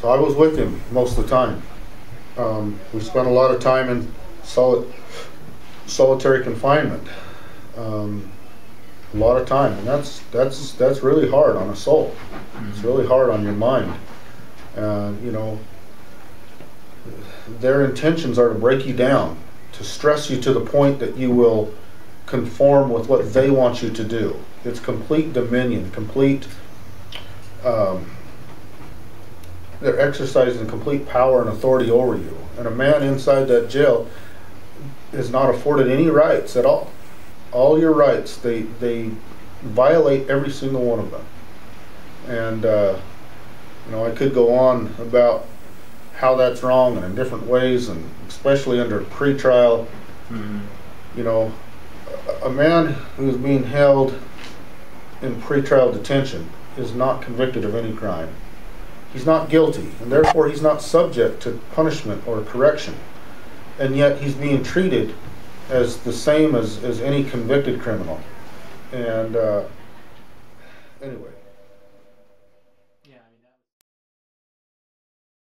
So I was with him most of the time. Um, we spent a lot of time in soli- solitary confinement. Um, a lot of time, and that's that's that's really hard on a soul. It's really hard on your mind. Uh, you know, their intentions are to break you down, to stress you to the point that you will conform with what they want you to do. It's complete dominion, complete. Um, they're exercising complete power and authority over you. And a man inside that jail is not afforded any rights at all. All your rights, they they violate every single one of them. And uh, you know, I could go on about how that's wrong and in different ways, and especially under pretrial. Mhm. You know, a, a man who is being held in pretrial detention is not convicted of any crime. He's not guilty, and therefore he's not subject to punishment or correction. And yet he's being treated as the same as, as any convicted criminal. And uh, anyway.